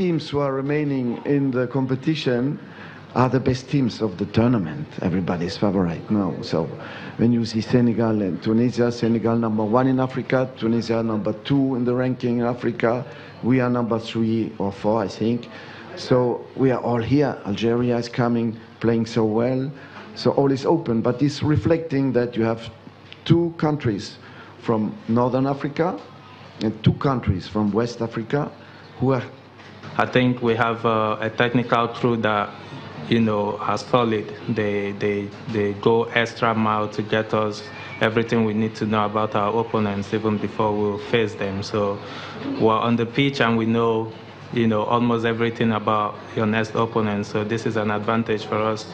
teams who are remaining in the competition are the best teams of the tournament. Everybody's favorite now. So when you see Senegal and Tunisia, Senegal number one in Africa, Tunisia number two in the ranking in Africa, we are number three or four, I think. So we are all here. Algeria is coming, playing so well. So all is open, but it's reflecting that you have two countries from Northern Africa and two countries from West Africa who are I think we have uh, a technical crew that, you know, are solid. They, they, they go extra mile to get us everything we need to know about our opponents even before we face them. So we're on the pitch and we know, you know, almost everything about your next opponent. So this is an advantage for us.